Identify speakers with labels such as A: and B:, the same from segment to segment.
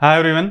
A: Hi everyone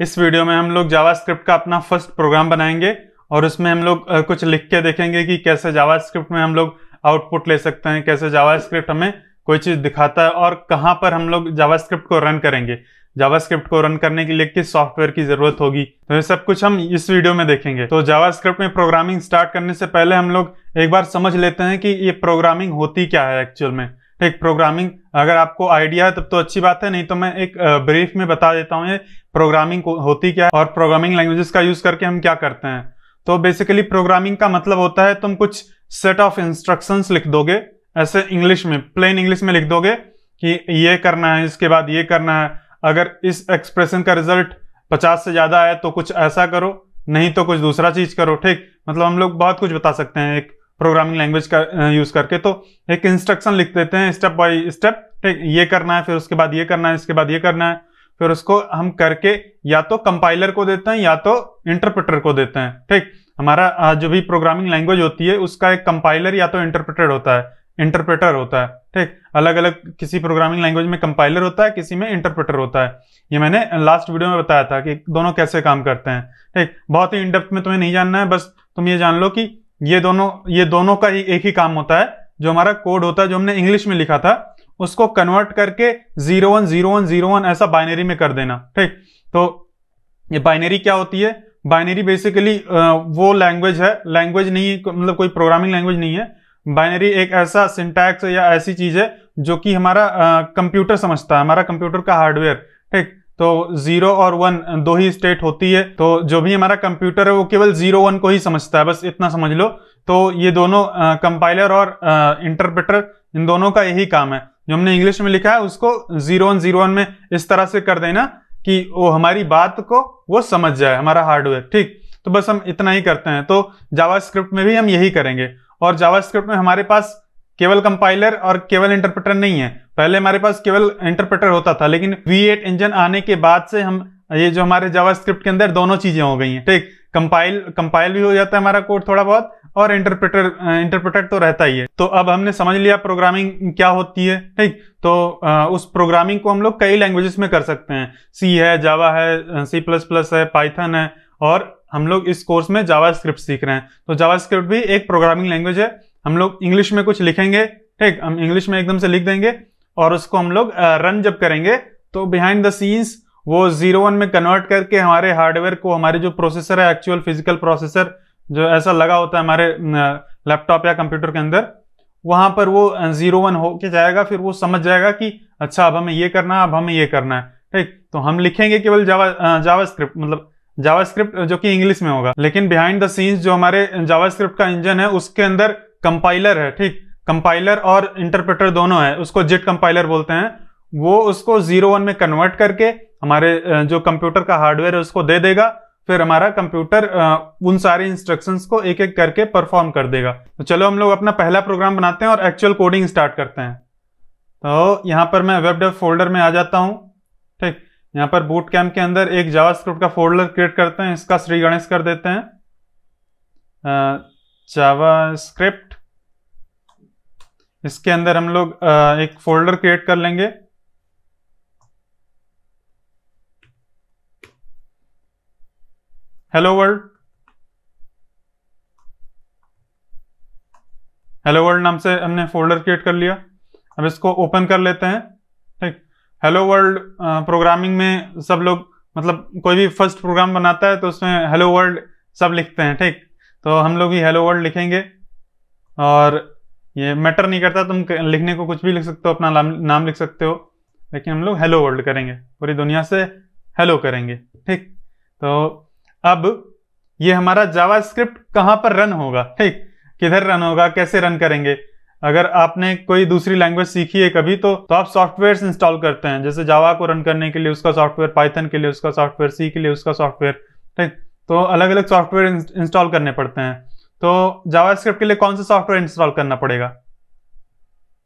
A: इस video में हम लोग जावास्क्रिप्ट का अपना फ़र्स्ट प्रोग्राम बनाएँगे और उसमें हम लोग कुछ लिख के देखेंगे कि कैसे जावास्क्रिप्ट में हम लोग आउटपुट ले सकते हैं, कैसे जावास्क्रिप्ट हमें कोई चीज़ दिखाता है और कहाँ पर हम लोग जावास्क्रिप्ट को रन करेंगे। जावास्क्रिप्ट को रन करने के लिए किस सॉफ्टवेयर की ज़रूरत होगी? तो ये सब कुछ हम इस वीडियो में देखेंगे। तो जावास्क्रिप्ट में प्रोग्रामिंग स्टार्ट करने से पहले हम लोग एक बार समझ लेते हैं कि ये प्रोग्रामिंग होती क्या है एक्चुअल में। ठीक प्रोग्रामिंग अगर आपको आइडिया है, तब तो अच्छी बात है, नहीं तो मैं एक ब्रीफ में बता देता हूँ ये प्रोग्रामिंग होती क्या है और प्रोग्रामिंग लैंग्वेजेस का यूज़ करके हम क्या करते हैं। तो बेसिकली प्रोग्रामिंग का मतलब होता है तुम कुछ सेट ऑफ़ इंस्ट्रक्शंस लिख दोगे, ऐसे इंग्लिश में प्लेन इंग्लिश में लिख दोगे कि ये करना है, इसके बाद ये करना है। अगर इस एक्सप्रेशन का रिज़ल्ट 50 से ज़्यादा है तो कुछ ऐसा करो, नहीं तो कुछ दूसरा चीज़ करो, ठीक? मतलब हम लोग बहुत कुछ बता सकते हैं एक प्रोग्रामिंग लैंग्वेज का यूज़ करके तो एक इंस्ट्रक्शन लिख देते हैं स्टेप बाय स्टेप ठीक, ये करना है, फिर उसके बाद ये करना है, इसके बाद ये करना है, फिर उसको हम करके या तो कंपाइलर को देते हैं या तो इंटरप्रेटर को देते हैं, ठीक। हमारा जो भी प्रोग्रामिंग लैंग्वेज होती है, उसका एक कंपाइलर या तो इंटरप्रेटर होता है इंटरप्रेटर होता है, ठीक। अलग अलग किसी प्रोग्रामिंग लैंग्वेज में कंपाइलर होता है, किसी में इंटरप्रेटर होता है। ये मैंने लास्ट वीडियो में बताया था कि दोनों कैसे काम करते हैं, ठीक। बहुत ही इनडेप्थ में तुम्हें नहीं जानना है, बस तुम ये जान लो कि ये दोनों ये दोनों का ही एक ही काम होता है। जो हमारा कोड होता है, जो हमने इंग्लिश में लिखा था, उसको कन्वर्ट करके zero one zero one zero one ऐसा बाइनरी में कर देना, ठीक? तो ये बाइनरी क्या होती है? बाइनरी बेसिकली वो लैंग्वेज है। लैंग्वेज नहीं मतलब कोई प्रोग्रामिंग लैंग्वेज नहीं है। बाइनरी एक ऐसा सिंटैक्स या ऐसी चीज़ है, जो कि हमारा कंप्यूटर समझता है, हमारा कंप्यूटर का हार्डवेयर ठीक? तो ज़ीरो और वन दो ही स्टेट होती है। तो जो भी हमारा कंप्यूटर है, वो केवल ज़ीरो वन को ही समझता है। बस इतना समझ लो। तो ये दोनों कंपाइलर और इंटरप्रेटर इन दोनों का यही काम है। जो हमने इंग्लिश में लिखा है, उसको ज़ीरो वन ज़ीरो वन में इस तरह से कर देना कि वो हमारी बात को वो समझ जाए, हमारा हार्डवेयर ठीक? तो बस हम इतना ही करते हैं। तो जावास्क्रिप्ट में भी हम यही करेंगे। और जावास्क्रिप्ट में हमारे पास केवल कंपाइलर और केवल इंटरप्रेटर नहीं है। पहले हमारे पास केवल इंटरप्रेटर होता था लेकिन V8 इंजन आने के बाद से हम ये जो हमारे जावास्क्रिप्ट के अंदर दोनों चीज़ें हो गई हैं। ठीक कंपाइल कंपाइल भी हो जाता है हमारा कोड थोड़ा बहुत और इंटरप्रेटर इंटरप्रेटर तो रहता ही है। तो अब हमने समझ लिया प्रोग्रामिंग क्या होती है। ठीक तो आ, उस प्रोग्रामिंग को हम लोग कई लैंग्वेजेस में कर सकते हैं। सी है जावा है सी प्लस प्लस है पाइथन है और हम लोग इस कोर्स में जावा सीख रहे हैं। तो जावा भी एक प्रोग्रामिंग लैंग्वेज है हम लोग इंग्लिश में कुछ लिखेंगे, ठीक? हम इंग्लिश में एकदम से लिख देंगे और उसको हम लोग रन जब करेंगे तो बिहाइंड द सीन्स वो ज़ीरो वन में कन्वर्ट करके हमारे हार्डवेयर को, हमारे जो प्रोसेसर है एक्चुअल फ़िज़िकल प्रोसेसर जो ऐसा लगा होता है हमारे लैपटॉप या कंप्यूटर के अंदर, वहाँ पर वो ज़ीरो वन होके जाएगा, फिर वो समझ जाएगा कि अच्छा अब हमें ये करना है, अब हमें ये करना है, ठीक? तो हम लिखेंगे केवल जावा जावा स्क्रिप्ट मतलब जावास्क्रिप्ट जो कि इंग्लिश में होगा, लेकिन बिहाइंड द सीन्स जो हमारे जावास्क्रिप्ट का इंजन है, उसके अंदर कंपाइलर है, ठीक? कंपाइलर और इंटरप्रेटर दोनों है, उसको जिट कंपाइलर बोलते हैं। वो उसको ज़ीरो वन में कन्वर्ट करके हमारे जो कंप्यूटर का हार्डवेयर है, उसको दे देगा। फिर हमारा कंप्यूटर उन सारे इंस्ट्रक्शंस को एक एक करके परफॉर्म कर देगा। तो चलो हम लोग अपना पहला प्रोग्राम बनाते हैं और एक्चुअल कोडिंग स्टार्ट करते हैं। तो यहाँ पर मैं वेब डेव फोल्डर में आ जाता हूँ, ठीक? यहाँ पर बूट कैम्प के अंदर एक जावास्क्रिप्ट का फोल्डर क्रिएट करते हैं, इसका श्री गणेश कर देते हैं। जावास्क्रिप्ट इसके अंदर हम लोग एक फोल्डर क्रिएट कर लेंगे। हेलो वर्ल्ड हेलो वर्ल्ड नाम से हमने फोल्डर क्रिएट कर लिया। अब इसको ओपन कर लेते हैं, ठीक। हेलो वर्ल्ड प्रोग्रामिंग में सब लोग मतलब कोई भी फ़र्स्ट प्रोग्राम बनाता है तो उसमें हेलो वर्ल्ड सब लिखते हैं, ठीक। तो हम लोग भी हेलो वर्ल्ड लिखेंगे। और ये मैटर नहीं करता तुम लिखने को कुछ भी लिख सकते हो अपना नाम लिख सकते हो लेकिन हम लोग हेलो वर्ल्ड करेंगे पूरी दुनिया से हेलो करेंगे ठीक? तो अब ये हमारा जावा स्क्रिप्ट कहाँ पर रन होगा ठीक? किधर रन होगा कैसे रन करेंगे? अगर आपने कोई दूसरी लैंग्वेज सीखी है कभी तो, तो आप सॉफ्टवेयर इंस्टॉल करते हैं जैसे जावा को रन करने के लिए उसका सॉफ्टवेयर पाइथन के लिए उसका सॉफ्टवेयर सी के लिए उसका सॉफ्टवेयर ठीक? तो अलग अलग सॉफ्टवेयर इंस्टॉल करने पड़ते हैं। तो जावा स्क्रिप्ट के लिए कौन सा सॉफ्टवेयर इंस्टॉल करना पड़ेगा?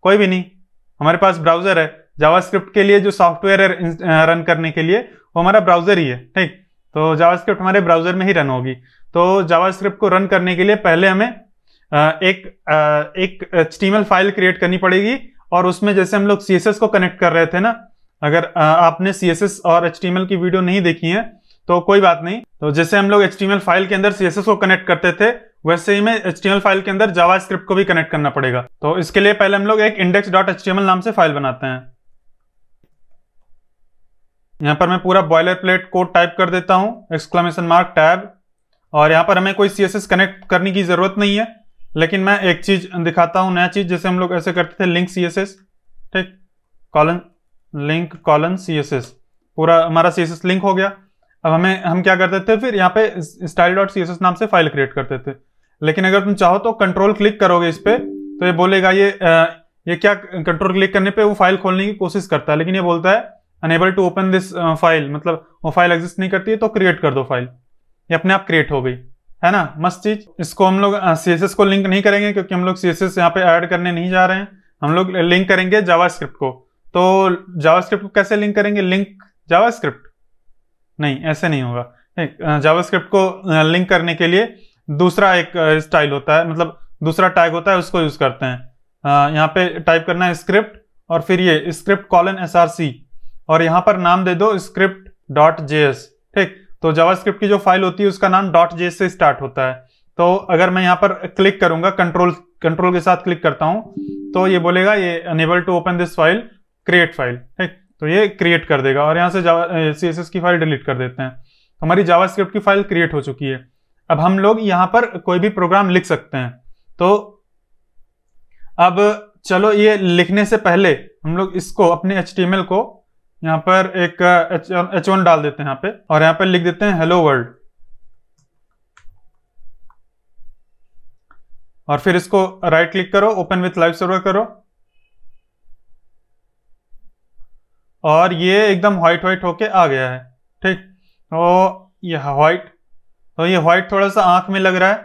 A: कोई भी नहीं। हमारे पास ब्राउज़र है। जावा स्क्रिप्ट के लिए जो सॉफ्टवेयर है रन करने के लिए, वो हमारा ब्राउज़र ही है, ठीक? तो जावास्क्रिप्ट हमारे ब्राउज़र में ही रन होगी। तो जावास्क्रिप्ट को रन करने के लिए पहले हमें एक एक एच फ़ाइल क्रिएट करनी पड़ेगी और उसमें जैसे हम लोग सीएसएस को कनेक्ट कर रहे थे ना, अगर आपने सीएसएस और एच की वीडियो नहीं देखी है तो कोई बात नहीं। तो जैसे हम लोग एच फ़ाइल के अंदर सीएसएस को कनेक्ट करते थे वैसे ही में एच फ़ाइल के अंदर जावा स्क्रिप्ट को भी कनेक्ट करना पड़ेगा। तो इसके लिए पहले हम लोग एक इंडेक्स डॉट एच नाम से फ़ाइल बनाते हैं। यहाँ पर मैं पूरा बॉयलर प्लेट कोड टाइप कर देता हूँ एक्सक्लेमेशन मार्क टैब और यहाँ पर हमें कोई सीएसएस कनेक्ट करने की ज़रूरत नहीं है, लेकिन मैं एक चीज़ दिखाता हूँ, नया चीज़ जैसे हम लोग ऐसे करते थे लिंक सीएसएस ठीक? कॉलन लिंक कॉलन सी पूरा हमारा सीएसएस लिंक हो गया। अब हमें, हम क्या करते थे फिर, यहाँ पे स्टाइल डॉट सी नाम से फ़ाइल क्रिएट करते थे। लेकिन अगर तुम चाहो तो कंट्रोल क्लिक करोगे इस पे तो ये बोलेगा ये आ, ये क्या कंट्रोल क्लिक करने पे वो फ़ाइल खोलने की कोशिश करता है लेकिन ये बोलता है unable to open this file मतलब वो फ़ाइल एग्जिस्ट नहीं करती है तो क्रिएट कर दो फ़ाइल ये अपने आप क्रिएट हो गई है ना? मस्त चीज़। इसको हम लोग सी uh, को लिंक नहीं करेंगे क्योंकि हम लोग सी एस यहाँ पे ऐड करने नहीं जा रहे हैं। हम लोग लिंक करेंगे जावा को। तो जावा को कैसे लिंक करेंगे? लिंक जावा नहीं ऐसे नहीं होगा। जावा uh, को लिंक करने के लिए दूसरा एक स्टाइल होता है मतलब दूसरा टैग होता है, उसको यूज़ करते हैं। यहाँ पे टाइप करना है स्क्रिप्ट और फिर ये स्क्रिप्ट कॉलन एस और यहाँ पर नाम दे दो स्क्रिप्ट डॉट ठीक? तो जावास्क्रिप्ट की जो फ़ाइल होती है, उसका नाम. डॉट से स्टार्ट होता है। तो अगर मैं यहाँ पर क्लिक करूँगा कंट्रोल कंट्रोल के साथ क्लिक करता हूँ तो ये बोलेगा, ये unable to open this file create file ठीक? तो ये क्रिएट कर देगा और यहाँ से सी की फ़ाइल डिलीट कर देते हैं। हमारी जावास्क्रिप्ट की फ़ाइल क्रिएट हो चुकी है। अब हम लोग यहाँ पर कोई भी प्रोग्राम लिख सकते हैं। तो अब चलो ये लिखने से पहले हम लोग इसको, अपने एचटीएमएल को यहाँ पर एक एच वन डाल देते हैं यहाँ पे और यहाँ पर लिख देते हैं हेलो वर्ल्ड और फिर इसको राइट क्लिक करो ओपन विथ लाइव सर्वर करो। और ये एकदम व्हाइट व्हाइट होके आ गया है, ठीक? तो यह व्हाइट तो ये व्हाइट थोड़ा सा आँख में लग रहा है।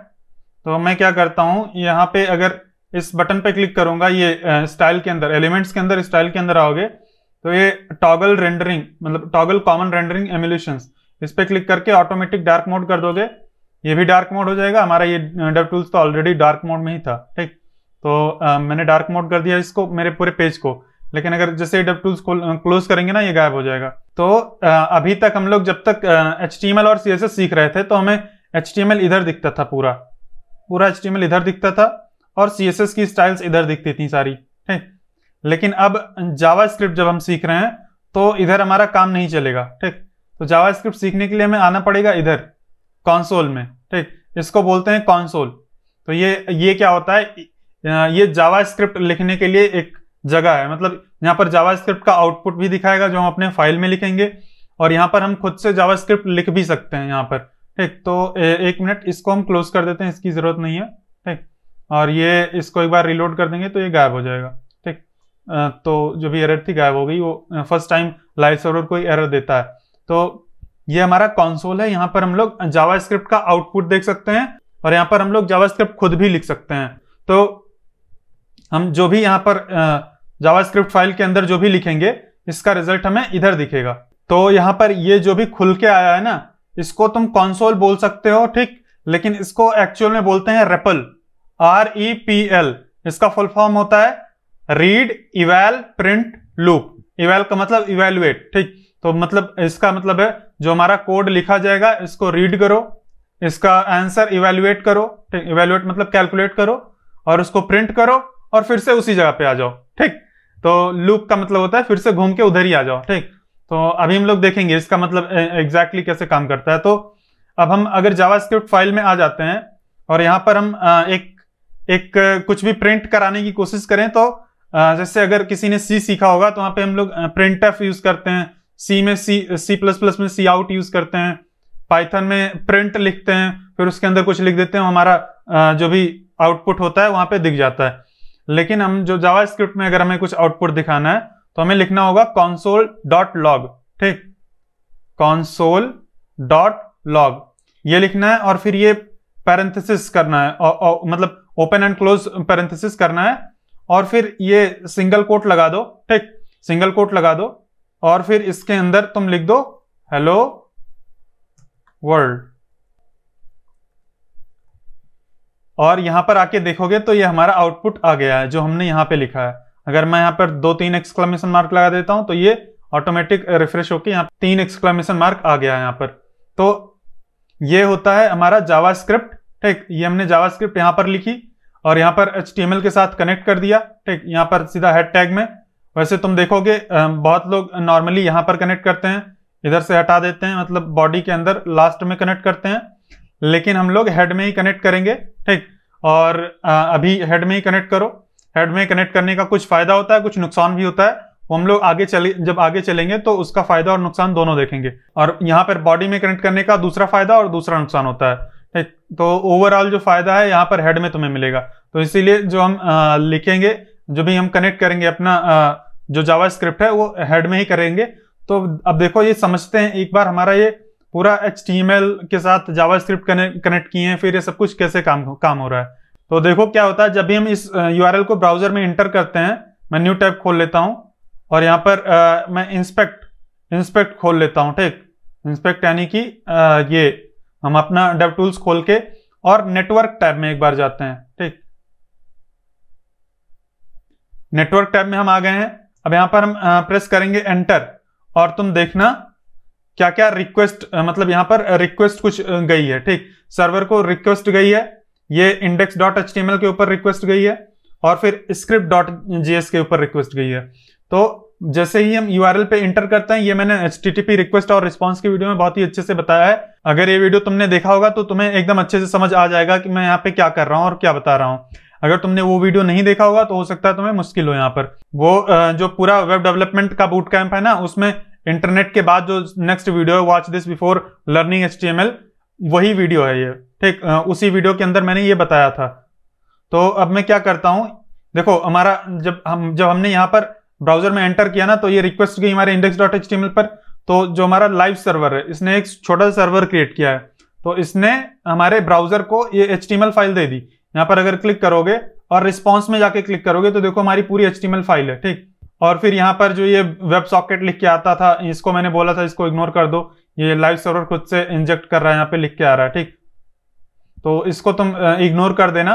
A: तो मैं क्या करता हूँ यहाँ पे अगर इस बटन पे क्लिक करूँगा ये स्टाइल के अंदर एलिमेंट्स के अंदर स्टाइल के अंदर आओगे तो ये टॉगल रेंडरिंग मतलब टॉगल कॉमन रेंडरिंग एम्यूलेशन इस पर क्लिक करके ऑटोमेटिक डार्क मोड कर दोगे। ये भी डार्क मोड हो जाएगा। हमारा ये डेव टूल्स तो ऑलरेडी डार्क मोड में ही था ठीक? तो आ, मैंने डार्क मोड कर दिया इसको मेरे पूरे पेज को। लेकिन अगर जैसे डेव टूल्स क्लोज करेंगे ना, ये गायब हो जाएगा। तो अभी तक हम लोग जब तक एचटीएमएल और सीएसएस सीख रहे थे तो हमें एचटीएमएल इधर दिखता था पूरा। पूरा एच इधर दिखता था और सीएसएस की स्टाइल्स इधर दिखती थी सारी, ठीक? लेकिन अब जावा जब हम सीख रहे हैं तो इधर हमारा काम नहीं चलेगा, ठीक? तो जावा सीखने के लिए हमें आना पड़ेगा इधर कॉन्सोल में, ठीक? इसको बोलते हैं कॉन्सोल तो ये ये क्या होता है? ये जावा लिखने के लिए एक जगह है। मतलब यहाँ पर जावा स्क्रिप्ट का आउटपुट भी दिखाएगा जो हम अपने फ़ाइल में लिखेंगे और यहाँ पर हम खुद से जावा स्क्रिप्ट लिख भी सकते हैं यहाँ पर। ठीक तो ए, एक मिनट इसको हम क्लोज कर देते हैं इसकी ज़रूरत नहीं है। ठीक और ये इसको एक बार रिलोड कर देंगे तो ये गायब हो जाएगा। ठीक तो जो भी एरर थी गायब हो गई वो फ़र्स्ट टाइम लाइव सर्वर कोई एरर देता है। तो ये हमारा कंसोल है यहाँ पर हम लोग जावा स्क्रिप्ट का आउटपुट देख सकते हैं और यहाँ पर हम लोग जावा स्क्रिप्ट खुद भी लिख सकते हैं। तो हम जो भी यहाँ पर जावा स्क्रिप्ट फ़ाइल के अंदर जो भी लिखेंगे, इसका रिज़ल्ट हमें इधर दिखेगा। तो यहाँ पर ये जो भी खुल के आया है ना, इसको तुम कॉन्सोल बोल सकते हो, ठीक? लेकिन इसको एक्चुअल में बोलते हैं REPL R E P L इसका फुल फॉर्म होता है read eval print loop eval का मतलब इवेलुएट ठीक? तो मतलब इसका मतलब है, जो हमारा कोड लिखा जाएगा, इसको रीड करो। इसका आंसर इवेलुएट करो, ठीक? इवेलुएट मतलब कैलकुलेट करो और उसको प्रिंट करो और फिर से उसी जगह पे आ जाओ, ठीक? तो लूप का मतलब होता है फिर से घूम के उधर ही आ जाओ, ठीक? तो अभी हम लोग देखेंगे इसका मतलब एग्जैक्टली कैसे काम करता है। तो अब हम अगर जावास्क्रिप्ट फ़ाइल में आ जाते हैं और यहाँ पर हम एक एक कुछ भी प्रिंट कराने की कोशिश करें तो जैसे अगर किसी ने सी सीखा होगा तो वहाँ पे हम लोग प्रिंट एफ़ यूज़ करते हैं सी में सी सी प्लस प्लस में सी आउट यूज़ करते हैं पाइथन में प्रिंट लिखते हैं, फिर उसके अंदर कुछ लिख देते हैं, हमारा जो भी आउटपुट होता है, वहाँ पे दिख जाता है। लेकिन हम जो जावा स्क्रिप्ट में अगर हमें कुछ आउटपुट दिखाना है तो हमें लिखना होगा कॉन्सोल डॉट लॉग ठीक? कॉन्सोल डॉट लॉग ये लिखना है और फिर ये पैरेंथेसिस करना है और, और, मतलब ओपन एंड क्लोज पैरेंथेसिस करना है। और फिर ये सिंगल कोट लगा दो ठीक? सिंगल कोट लगा दो और फिर इसके अंदर तुम लिख दो हेलो वर्ल्ड और यहाँ पर आके देखोगे तो ये हमारा आउटपुट आ गया है, जो हमने यहाँ पे लिखा है। अगर मैं यहाँ पर दो तीन एक्सक्लेमेशन मार्क लगा देता हूँ तो ये ऑटोमेटिक रिफ्रेश होकर यहाँ तीन एक्सक्लेमेशन मार्क आ गया है यहाँ पर। तो ये होता है हमारा जावास्क्रिप्ट ठीक, ये हमने जावा स्क्रिप्ट यहाँ पर लिखी और यहाँ पर एचटीएमएल के साथ कनेक्ट कर दिया, ठीक, यहाँ पर सीधा हेड टैग में। वैसे तुम देखोगे बहुत लोग नॉर्मली यहाँ पर कनेक्ट करते हैं, इधर से हटा देते हैं मतलब बॉडी के अंदर लास्ट में कनेक्ट करते हैं। लेकिन हम लोग हेड में ही कनेक्ट करेंगे, ठीक? और अभी हेड में ही कनेक्ट करो। हेड में कनेक्ट करने का कुछ फ़ायदा होता है, कुछ नुकसान भी होता है। वो हम लोग आगे चले, जब आगे चलेंगे तो उसका फ़ायदा और नुकसान दोनों देखेंगे। और यहाँ पर बॉडी में कनेक्ट करने का दूसरा फ़ायदा और दूसरा नुकसान होता है, ठीक? तो ओवरऑल जो फ़ायदा है, यहाँ पर हेड में तुम्हें मिलेगा। तो इसीलिए जो हम लिखेंगे, जो भी हम कनेक्ट करेंगे अपना जो जावा स्क्रिप्ट है, वो हेड में ही करेंगे। तो अब देखो, ये समझते हैं, एक बार हमारा ये पूरा एचटीएमएल के साथ जावा स्क्रिप्ट कनेक्ट किए हैं फिर ये सब कुछ कैसे काम काम हो रहा है। तो देखो क्या होता है जब भी हम इस यूआरएल को ब्राउज़र में इंटर करते हैं मैं न्यू टैब खोल लेता हूँ और यहाँ पर आ, मैं इंस्पेक्ट इंस्पेक्ट खोल लेता हूँ ठीक? इंस्पेक्ट यानी कि ये हम अपना डेव टूल्स खोल के और नेटवर्क टैब में एक बार जाते हैं ठीक? नेटवर्क टैब में हम आ गए हैं अब यहाँ पर हम प्रेस करेंगे एंटर और तुम देखना क्या क्या रिक्वेस्ट मतलब यहाँ पर रिक्वेस्ट कुछ गई है, ठीक? सर्वर को रिक्वेस्ट गई है, ये इंडेक्स डॉट एच के ऊपर रिक्वेस्ट गई है, और फिर स्क्रिप्ट डॉट जीएस के ऊपर रिक्वेस्ट गई है। तो जैसे ही हम URL पे इंटर करते हैं, ये मैंने एच रिक्वेस्ट और रिस्पॉन्स की वीडियो में बहुत ही अच्छे से बताया है। अगर ये वीडियो तुमने देखा होगा तो तुम्हें एकदम अच्छे से समझ आ जाएगा कि मैं यहाँ पे क्या कर रहा हूँ और क्या बता रहा हूँ। अगर तुमने वो वीडियो नहीं देखा होगा तो हो सकता है तुम्हें मुश्किल हो यहाँ पर। वो जो पूरा वेब डेवलपमेंट का बूट कैंप है ना, उसमें इंटरनेट के बाद जो नेक्स्ट वीडियो है watch this before learning H वही वीडियो है ये। ठीक उसी वीडियो के अंदर मैंने ये बताया था। तो अब मैं क्या करता हूँ, देखो, हमारा जब हम, जब हमने यहाँ पर ब्राउज़र में एंटर किया ना तो ये रिक्वेस्ट गई हमारे इंडेक्स डॉट एच पर। तो जो हमारा लाइव सर्वर है, इसने एक छोटा सा सर्वर क्रिएट किया है। तो इसने हमारे ब्राउज़र को ये एच फ़ाइल दे दी। यहाँ पर अगर क्लिक करोगे और रिस्पॉन्स में जाके क्लिक करोगे तो देखो हमारी पूरी एचटीएमएल फ़ाइल है, ठीक? और फिर यहाँ पर जो ये वेब सॉकेट लिख के आता था, इसको मैंने बोला था, इसको इग्नोर कर दो। ये लाइव सर्वर खुद से इंजेक्ट कर रहा है, यहाँ पे लिख के आ रहा है, ठीक? तो इसको तुम इग्नोर कर देना।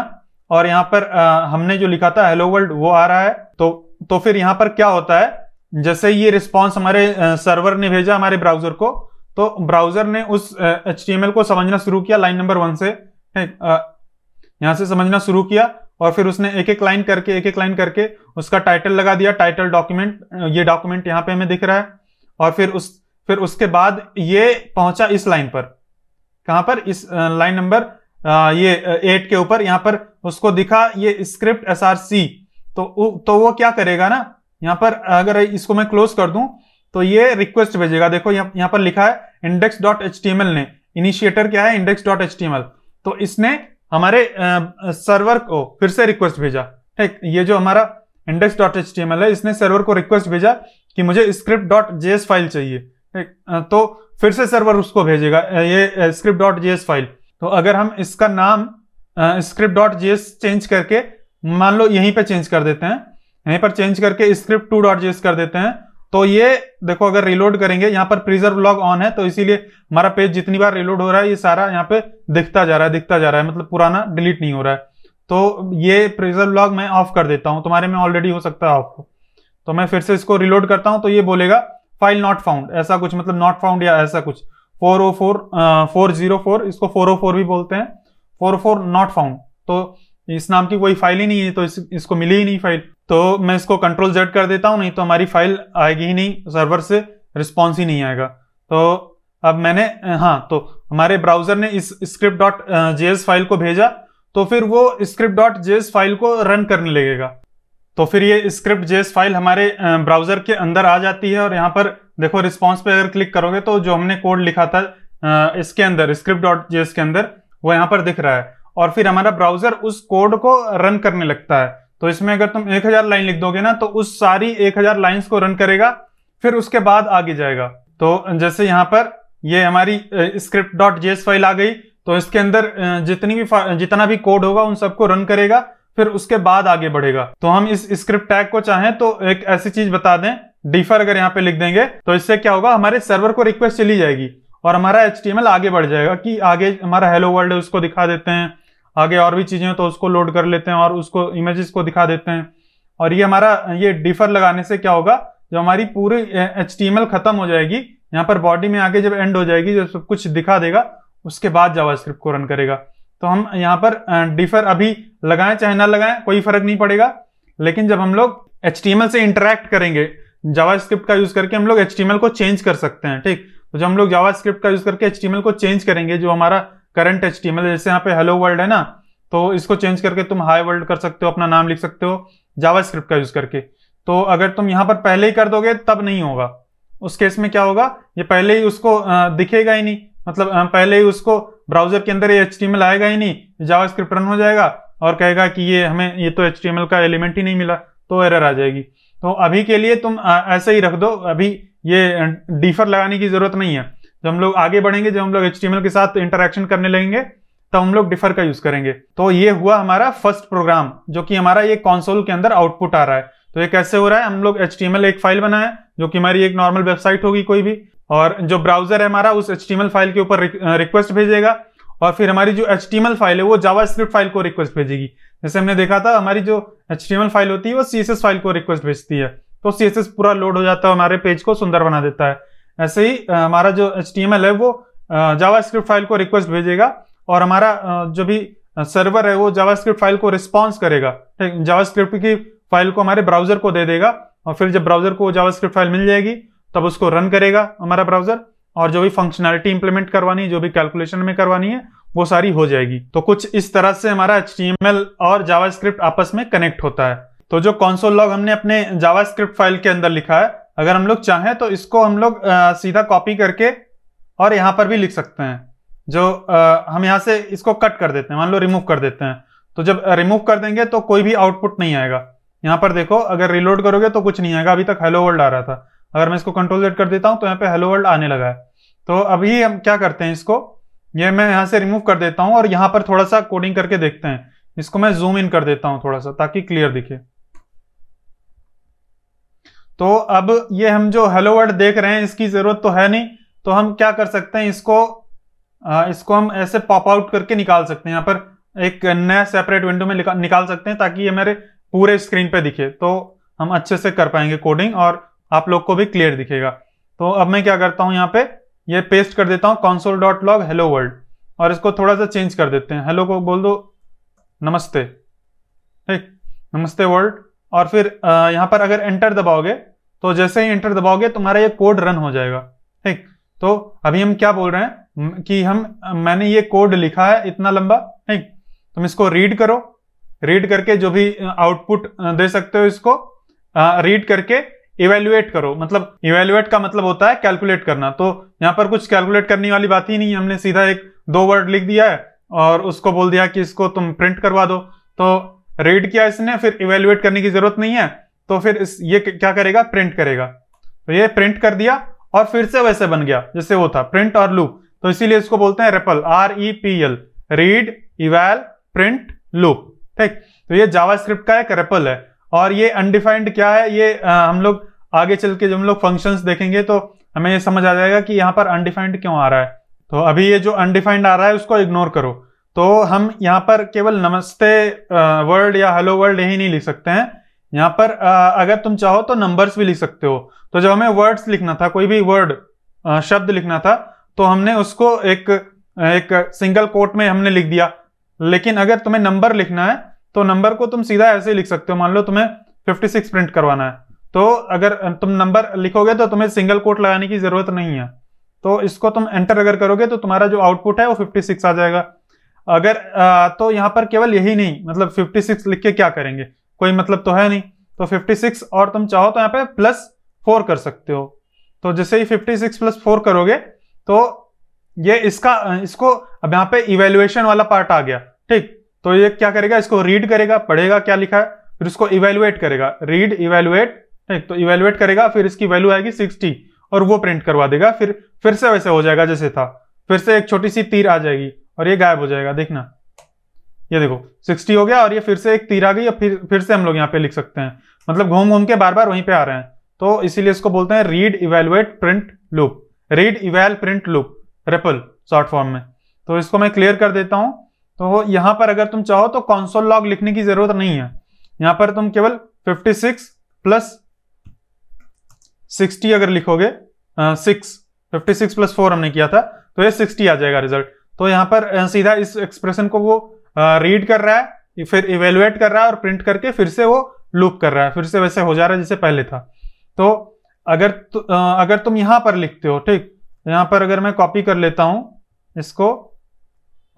A: और यहाँ पर हमने जो लिखा था हेलो वर्ल्ड वो आ रहा है। तो तो फिर यहाँ पर क्या होता है, जैसे ये रिस्पॉन्स हमारे सर्वर ने भेजा हमारे ब्राउज़र को तो ब्राउज़र ने उस एचटीएमएल को समझना शुरू किया लाइन नंबर वन से यहाँ से समझना शुरू किया। और फिर उसने एक एक लाइन करके एक एक लाइन करके उसका टाइटल लगा दिया टाइटल डॉक्यूमेंट ये डॉक्यूमेंट यहाँ पे हमें दिख रहा है। और फिर उस, फिर उसके बाद ये पहुँचा इस लाइन पर। कहाँ पर? इस लाइन नंबर ये एट के ऊपर। यहाँ पर उसको दिखा ये स्क्रिप्ट एस आर सी तो तो वो क्या करेगा ना? यहाँ पर अगर इसको मैं क्लोज कर दूँ तो ये रिक्वेस्ट भेजेगा। देखो यहाँ पर लिखा है इंडेक्स डॉट एच ने। इनिशिएटर क्या है? इंडेक्स डॉट एच तो इसने हमारे सर्वर को फिर से रिक्वेस्ट भेजा। ठीक, ये जो हमारा इंडेक्स डॉट एच है, इसने सर्वर को रिक्वेस्ट भेजा कि मुझे स्क्रिप्ट डॉट जेएस फ़ाइल चाहिए। ठीक तो फिर से सर्वर उसको भेजेगा ये स्क्रिप्ट डॉट जेएस फ़ाइल तो अगर हम इसका नाम स्क्रिप्ट डॉट जेएस चेंज करके, मान लो यहीं पे चेंज कर देते हैं, यहीं पर चेंज करके स्क्रिप्ट टू डॉट जेएस कर देते हैं तो ये देखो अगर रिलोड करेंगे यहाँ पर प्रिजर्व लॉग ऑन है तो इसीलिए हमारा पेज जितनी बार रिलोड हो रहा है ये सारा यहाँ पे दिखता जा रहा है दिखता जा रहा है मतलब पुराना डिलीट नहीं हो रहा है। तो ये प्रिजर्व लॉग मैं ऑफ़ कर देता हूँ तुम्हारे में ऑलरेडी हो सकता है ऑफ़ तो मैं फिर से इसको रिलोड करता हूँ तो ये बोलेगा फ़ाइल नॉट फाउंड ऐसा कुछ मतलब नॉट फाउंड या ऐसा कुछ। Four O four four zero four इसको फोर ओ फोर भी बोलते हैं। फोर फोर नॉट फाउंड तो इस नाम की कोई फ़ाइल ही नहीं है तो इस, इसको मिली ही नहीं फ़ाइल तो मैं इसको कंट्रोल जेड कर देता हूँ, नहीं तो हमारी फ़ाइल आएगी ही नहीं सर्वर से रिस्पॉन्स ही नहीं आएगा। तो अब मैंने हाँ तो हमारे ब्राउज़र ने इस स्क्रिप्ट डॉट जेएस फ़ाइल को भेजा तो फिर वो स्क्रिप्ट डॉट जेएस फ़ाइल को रन करने लगेगा। तो फिर ये स्क्रिप्ट जेएस फ़ाइल हमारे ब्राउज़र के अंदर आ जाती है और यहाँ पर देखो रिस्पॉन्स पे अगर क्लिक करोगे तो जो हमने कोड लिखा था इसके अंदर स्क्रिप्ट डॉट जेएस के अंदर, वो यहाँ पर दिख रहा है। और फिर हमारा ब्राउज़र उस कोड को रन करने लगता है। तो इसमें अगर तुम 1000 लाइन लिख दोगे ना तो उस सारी 1000 लाइंस को रन करेगा, फिर उसके बाद आगे जाएगा। तो जैसे यहाँ पर ये हमारी स्क्रिप्ट डॉट जेएस फ़ाइल आ गई तो इसके अंदर जितनी भी जितना भी कोड होगा, उन सबको रन करेगा, फिर उसके बाद आगे बढ़ेगा। तो हम इस स्क्रिप्ट टैग को चाहें तो एक ऐसी चीज़ बता दें डिफर अगर यहाँ पे लिख देंगे तो इससे क्या होगा, हमारे सर्वर को रिक्वेस्ट चली जाएगी, और हमारा एच आगे बढ़ जाएगा कि आगे हमारा हेलो वर्ल्ड है, उसको दिखा देते हैं। आगे और भी चीज़ें हैं तो उसको लोड कर लेते हैं और उसको इमेजेस को दिखा देते हैं। और ये हमारा, ये डिफर लगाने से क्या होगा? जो हमारी पूरी एच खत्म हो जाएगी, यहाँ पर बॉडी में आके जब एंड हो जाएगी जब सब कुछ दिखा देगा, उसके बाद जावास्क्रिप्ट को रन करेगा। तो हम यहाँ पर डिफर अभी लगाएँ, चाहे ना लगाएँ, कोई फ़र्क नहीं पड़ेगा। लेकिन जब हम लोग एच से इंटरेक्ट करेंगे जावास्क्रिप्ट का यूज़ करके हम लोग एच को चेंज कर सकते हैं, ठीक? तो जब हम लोग जावास्क्रिप्ट का यूज़ करके एच को चेंज करेंगे, जो हमारा करंट एचटीएमएल जैसे यहाँ पे हेलो वर्ल्ड है ना तो इसको चेंज करके तुम हाई वर्ल्ड कर सकते हो, अपना नाम लिख सकते हो जावास्क्रिप्ट का यूज़ करके। तो अगर तुम यहाँ पर पहले ही कर दोगे, तब नहीं होगा। उस केस में क्या होगा, ये पहले ही उसको दिखेगा ही नहीं। मतलब पहले ही उसको ब्राउज़र के अंदर ये एच आएगा ही नहीं जावास्क्रिप्ट रन हो जाएगा और कहेगा कि ये हमें, ये तो एचटीएमएल का एलिमेंट ही नहीं मिला तो एरर आ जाएगी। तो अभी के लिए तुम ऐसे ही रख दो, अभी ये डीफर लगाने की ज़रूरत नहीं है। जब हम लोग आगे बढ़ेंगे, जब हम लोग एचटीएमएल के साथ इंटरेक्शन करने लगेंगे, तब हम लोग डिफर का यूज़ करेंगे। तो ये हुआ हमारा फ़र्स्ट प्रोग्राम जो कि हमारा ये कॉन्सोल के अंदर आउटपुट आ रहा है। तो ये कैसे हो रहा है? हम लोग एचटीएमएल एक फ़ाइल बनाए, जो कि हमारी एक नॉर्मल वेबसाइट होगी कोई भी, और जो ब्राउज़र है हमारा, उस एच फ़ाइल के ऊपर रिक्वेस्ट भेजेगा, और फिर हमारी जो एच फ़ाइल है, वो जावा फ़ाइल को रिक्वेस्ट भेजेगी। जैसे हमने देखा था, हमारी जो एच फ़ाइल होती है, वो सीएसएस फ़ाइल को रिक्वेस्ट भेजती है। तो सीएसएस पूरा लोड हो जाता है हमारे पेज को, सुंदर बना देता है। ऐसे ही हमारा जो एचटीएमएल है वो जावा फ़ाइल को रिक्वेस्ट भेजेगा और हमारा जो भी सर्वर है वो जावास्क्रिप्ट फ़ाइल को रिस्पॉन्स करेगा। ठीक जावास्क्रिप्ट की फ़ाइल को हमारे ब्राउज़र को दे देगा और फिर जब ब्राउज़र को जावास्क्रिप्ट फ़ाइल मिल जाएगी, तब उसको रन करेगा हमारा ब्राउज़र और जो भी फंक्शनैलिटी इंप्लीमेंट करवानी है जो भी कैलकुलेशन में करवानी है, वो सारी हो जाएगी। तो कुछ इस तरह से हमारा एचटीएमएल और जावास्क्रिप्ट आपस में कनेक्ट होता है। तो जो कॉन्सोल लॉग हमने अपने जावास्क्रिप्ट फ़ाइल के अंदर लिखा है अगर हम लोग चाहें तो इसको हम लोग सीधा कॉपी करके और यहाँ पर भी लिख सकते हैं। जो आ, हम यहाँ से इसको कट कर देते हैं। मान लो रिमूव कर देते हैं। तो जब रिमूव कर देंगे तो कोई भी आउटपुट नहीं आएगा। यहाँ पर देखो अगर रिलोड करोगे तो कुछ नहीं आएगा। अभी तक हेलो वर्ल्ड आ रहा था। अगर मैं इसको कंट्रोल जेड कर देता हूँ तो यहाँ पे हेलो वर्ल्ड आने लगा है। तो अभी हम क्या करते हैं इसको? ये मैं यहाँ से रिमूव कर देता हूँ और यहाँ पर थोड़ा सा कोडिंग करके देखते हैं। इसको मैं जूम इन कर देता हूँ थोड़ा सा ताकि क्लियर दिखे। तो अब ये हम जो हेलो वर्ल्ड देख रहे हैं, इसकी ज़रूरत तो है नहीं। तो हम क्या कर सकते हैं, इसको इसको हम ऐसे पॉप आउट करके निकाल सकते हैं। यहाँ पर एक नया सेपरेट विंडो में निकाल सकते हैं ताकि ये मेरे पूरे स्क्रीन पे दिखे। तो हम अच्छे से कर पाएँगे कोडिंग और आप लोग को भी क्लियर दिखेगा। तो अब मैं क्या करता हूँ, यहाँ पे ये पेस्ट कर देता हूँ console dot log hello world और इसको थोड़ा सा चेंज कर देते हैं। हेलो को बोल दो, नमस्ते। ठीक, नमस्ते वर्ल्ड और फिर यहाँ पर अगर एंटर दबाओगे तो जैसे ही एंटर दबाओगे, तुम्हारा ये कोड रन हो जाएगा। ठीक? तो अभी हम क्या बोल रहे हैं? कि हम, मैंने ये कोड लिखा है इतना लंबा, ठीक? तुम इसको रीड करो। रीड करके जो भी आउटपुट दे सकते हो इसको रीड करके इवेल्युएट करो। मतलब इवेल्युएट का मतलब होता है कैलकुलेट करना। तो यहाँ पर कुछ कैलकुलेट करने वाली बात ही नहीं हमने सीधा एक, दो वर्ड लिख दिया है और उसको बोल दिया कि इसको तुम प्रिंट करवा दो। तो रीड किया इसने, फिर इवेल्युएट करने की ज़रूरत नहीं है। तो फिर इस ये क्या करेगा? प्रिंट करेगा। तो ये प्रिंट कर दिया और फिर से वैसे बन गया जैसे वो था। प्रिंट और लूप तो इसीलिए इसको बोलते हैं REPL R E P L read eval print loop ठीक? तो ये जावास्क्रिप्ट का एक रेपल है। और ये अनडिफाइंड क्या है? ये आ, हम लोग आगे चल के जब हम लोग फ़ंक्शंस देखेंगे तो हमें ये समझ आ जाएगा कि यहाँ पर अनडिफाइंड क्यों आ रहा है। तो अभी ये जो अनडिफाइंड आ रहा है उसको इग्नोर करो। तो हम यहाँ पर केवल नमस्ते वर्ल्ड या हेलो वर्ल्ड यही नहीं लिख सकते हैं। यहाँ पर आ, अगर तुम चाहो तो नंबर्स भी लिख सकते हो। तो जब हमें वर्ड्स लिखना था कोई भी वर्ड शब्द लिखना था तो हमने उसको एक एक सिंगल कोट में हमने लिख दिया। लेकिन अगर तुम्हें नंबर लिखना है तो नंबर को तुम सीधा ऐसे लिख सकते हो। मान लो तुम्हें 56 प्रिंट करवाना है। तो अगर तुम नंबर लिखोगे तो तुम्हें सिंगल कोट लगाने की ज़रूरत नहीं है। तो इसको तुम एंटर अगर करोगे तो तुम्हारा जो आउटपुट है वो 56 आ जाएगा। अगर आ, तो यहाँ पर केवल यही नहीं मतलब 56 लिख के क्या करेंगे? कोई मतलब तो है नहीं। तो 56 और तुम चाहो तो यहाँ पे प्लस फोर कर सकते हो। तो जैसे ही 56 प्लस फोर करोगे तो ये इसका, इसको अब यहाँ पे इवेल्युएशन वाला पार्ट आ गया, ठीक? तो ये क्या करेगा? इसको रीड करेगा, पढ़ेगा क्या लिखा है, फिर इसको इवेल्युएट करेगा। रीड इवेल्युएट ठीक? तो इवेल्युएट करेगा, फिर इसकी वैल्यू आएगी सिक्सटी और वो प्रिंट करवा देगा, फिर फिर से वैसे हो जाएगा जैसे था। फिर से एक छोटी सी तीर आ जाएगी और ये गायब हो जाएगा, देखना। ये देखो 60 हो गया और ये फिर से एक तीर आ गई और फिर फिर से हम लोग यहाँ पे लिख सकते हैं। मतलब घूम घूम के बार बार वहीं पे आ रहे हैं। तो इसीलिए इसको बोलते हैं read evaluate print loop read eval print look REPL short form में। तो इसको मैं क्लियर कर देता हूँ। तो यहाँ पर अगर तुम चाहो तो कॉन्सोल लॉग लिखने की ज़रूरत नहीं है। यहाँ पर तुम केवल 56 प्लस सिक्सटी अगर लिखोगे six fifty six plus four हमने किया था तो ये सिक्सटी आ जाएगा रिज़ल्ट तो यहाँ पर सीधा इस एक्सप्रेशन को वो रीड कर रहा है फिर इवेलुएट कर रहा है और प्रिंट करके फिर से वो लूप कर रहा है फिर से वैसे हो जा रहा है जैसे पहले था। तो अगर तु, अगर तुम यहाँ पर लिखते हो ठीक यहाँ पर अगर मैं कॉपी कर लेता हूँ इसको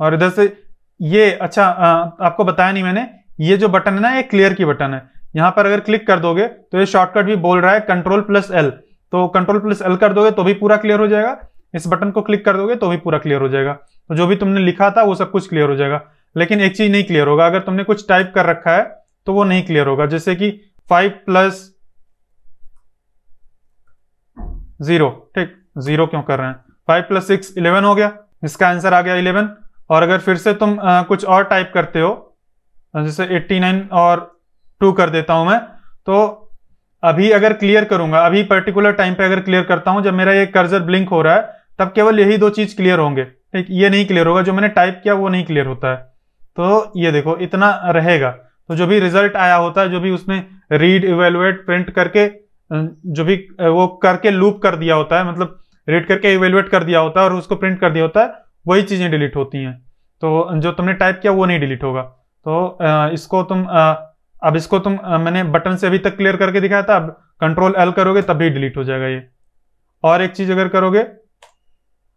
A: और इधर से ये अच्छा आपको बताया नहीं मैंने ये जो बटन है ना ये क्लियर की बटन है। यहाँ पर अगर क्लिक कर दोगे तो ये शॉर्टकट भी बोल रहा है कंट्रोल प्लस एल तो कंट्रोल प्लस एल कर दोगे तो भी पूरा क्लियर हो जाएगा इस बटन को क्लिक कर दोगे तो भी पूरा क्लियर हो जाएगा। तो जो भी तुमने लिखा था वो सब कुछ क्लियर हो जाएगा। लेकिन एक चीज़ नहीं क्लियर होगा। अगर तुमने कुछ टाइप कर रखा है तो वो नहीं क्लियर होगा। जैसे कि फाइव प्लस ज़ीरो ठीक? ज़ीरो क्यों कर रहे हैं? फाइव प्लस सिक्स इलेवन हो गया। इसका आंसर आ गया इलेवन और अगर फिर से तुम आ, कुछ और टाइप करते हो जैसे एट्टी नाइन और टू कर देता हूँ मैं तो अभी अगर क्लियर करूँगा अभी पर्टिकुलर टाइम पे अगर क्लियर करता हूँ जब मेरा ये कर्जर ब्लिंक हो रहा है तब केवल यही दो चीज़ क्लियर होंगे। ठीक? ये नहीं क्लियर होगा। जो मैंने टाइप किया वो नहीं क्लियर होता है। तो ये देखो, इतना रहेगा। तो जो भी रिज़ल्ट आया होता है जो भी उसने रीड इवेलुएट प्रिंट करके जो भी वो करके लूप कर दिया होता है मतलब रीड करके इवेलुएट कर दिया होता है और उसको प्रिंट कर दिया होता है, वही चीज़ें डिलीट होती हैं। तो जो तुमने टाइप किया, वो नहीं डिलीट होगा। तो इसको तुम अब इसको तुम मैंने बटन से अभी तक क्लियर करके दिखाया था, अब कंट्रोल एल करोगे, तब डिलीट हो जाएगा ये। और एक चीज़ अगर करोगे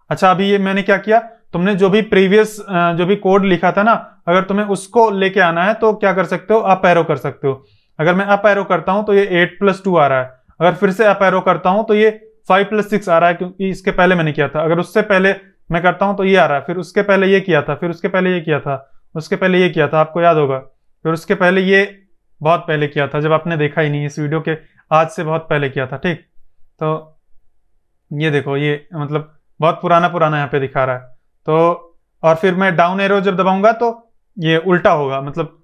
A: अच्छा अभी ये मैंने क्या किया? तुमने जो भी प्रीवियस जो भी कोड लिखा था ना, अगर तुम्हें उसको लेके आना है तो क्या कर सकते हो? अप एरो कर सकते हो। अगर मैं अप एरो करता हूँ तो ये एट प्लस टू आ रहा है। अगर फिर से अप एरो करता हूँ तो ये फाइव प्लस सिक्स आ रहा है, क्योंकि इसके पहले मैंने किया था। अगर उससे पहले मैं करता हूँ तो ये आ रहा है। फिर उसके पहले ये किया था, फिर उसके पहले ये किया था, उसके पहले ये किया था। आपको याद होगा, फिर उसके पहले ये बहुत पहले किया था, जब आपने देखा ही नहीं इस वीडियो के, आज से बहुत पहले किया था, ठीक? तो ये देखो, ये मतलब बहुत पुराना पुराना यहाँ पे दिखा रहा है। तो और फिर मैं डाउन एरो जब दबाऊँगा तो ये उल्टा होगा मतलब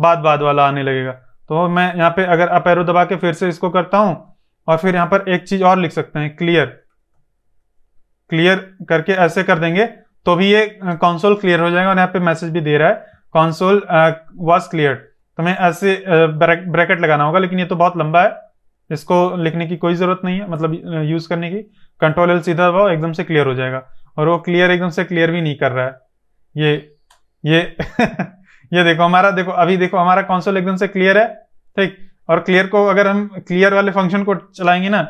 A: बाद बाद वाला आने लगेगा। तो मैं यहाँ पे अगर अप एरो दबा के फिर से इसको करता हूँ, और फिर यहाँ पर एक चीज़ और लिख सकते हैं क्लियर क्लियर करके ऐसे कर देंगे तो भी ये कॉन्सोल क्लियर हो जाएगा और यहाँ पे मैसेज भी दे रहा है। कॉन्सोल वॉज़ क्लियर तो मैं ऐसे ब्रैकेट लगाना होगा, लेकिन ये तो बहुत लंबा है। इसको लिखने की कोई ज़रूरत नहीं है मतलब यूज़ करने की। कंट्रोल एल सीधा दबाओ, एकदम से क्लियर हो जाएगा। और वो क्लियर एकदम से क्लियर भी नहीं कर रहा है। ये ये ये देखो हमारा, देखो, अभी देखो हमारा कॉन्सोल एकदम से क्लियर है, ठीक? और क्लियर को अगर हम क्लियर वाले फ़ंक्शन को चलाएँगे ना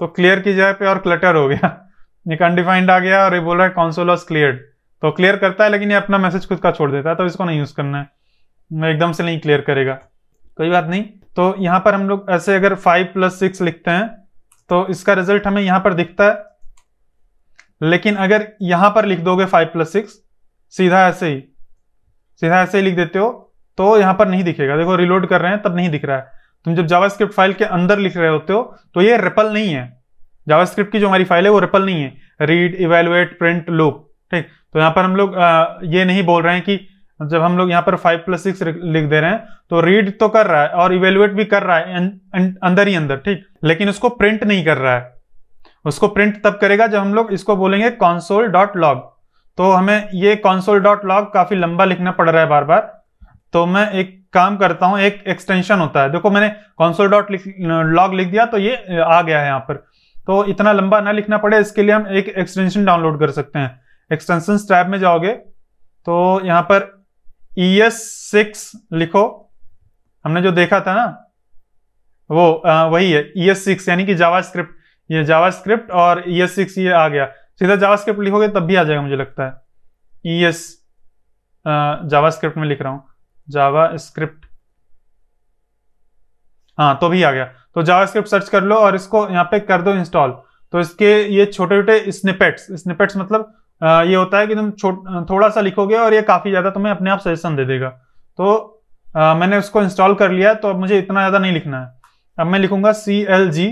A: तो क्लियर की जगह पे और क्लटर हो गया। एक अनडिफाइंड आ गया और ये बोल रहा है कॉन्सोल वॉज़ क्लियर तो क्लियर करता है, लेकिन ये अपना मैसेज खुद का छोड़ देता है तो इसको नहीं यूज़ करना है। एकदम से नहीं क्लियर करेगा। कोई बात नहीं। तो यहाँ पर हम लोग ऐसे अगर फाइव प्लस सिक्स लिखते हैं तो इसका रिज़ल्ट हमें यहाँ पर दिखता है। लेकिन अगर यहाँ पर लिख दोगे फाइव प्लस सिक्स सीधा ऐसे ही, सीधा ऐसे ही लिख देते हो तो यहाँ पर नहीं दिखेगा। देखो रिलोड कर रहे हैं, तब नहीं दिख रहा है। तुम जब जावास्क्रिप्ट फ़ाइल के अंदर लिख रहे होते हो तो ये रिपल नहीं है। जावास्क्रिप्ट की जो हमारी फ़ाइल है, वो रिपल नहीं है। रीड इवेलुएट प्रिंट लूप ठीक? तो यहाँ पर हम लोग ये नहीं बोल रहे हैं कि जब हम लोग यहाँ पर फाइव प्लस सिक्स लिख दे रहे हैं तो रीड तो कर रहा है और इवेलुएट भी कर रहा है अंदर ही अंदर, ठीक? लेकिन उसको प्रिंट नहीं कर रहा है। उसको प्रिंट तब करेगा जब हम लोग इसको बोलेंगे कॉन्सोल डॉट लॉग तो हमें ये कॉन्सोल डॉट लॉग काफ़ी लंबा लिखना पड़ रहा है बार बार तो मैं एक काम करता हूँ एक एक्सटेंशन होता है। देखो मैंने कॉन्सोल डॉट लॉग लिख दिया तो ये आ गया है यहाँ पर। तो इतना लंबा ना लिखना पड़े इसके लिए हम एक एक्सटेंशन डाउनलोड कर सकते हैं। एक्सटेंशन टैब में जाओगे तो यहाँ पर ई एस सिक्स लिखो। हमने जो देखा था ना वो आ, वही है ई एस सिक्स यानी कि जावा स्क्रिप्ट ये जावा स्क्रिप्ट और ई एस सिक्स ये आ गया। सीधा जावा स्क्रिप्ट लिखोगे तब भी आ जाएगा मुझे लगता है। ई एस जावा स्क्रिप्ट में लिख रहा हूँ। जावा स्क्रिप्ट हाँ तो भी आ गया। तो जावा स्क्रिप्ट सर्च कर लो और इसको यहाँ पे कर दो इंस्टॉल। तो इसके ये छोटे छोटे स्निपेट्स स्निपेट्स मतलब ये होता है कि तुम थोड़ा सा लिखोगे और ये काफ़ी ज़्यादा तुम्हें अपने आप सजेशन दे देगा। तो आ, मैंने उसको इंस्टॉल कर लिया तो अब मुझे इतना ज़्यादा नहीं लिखना है। अब मैं लिखूँगा सी एल जी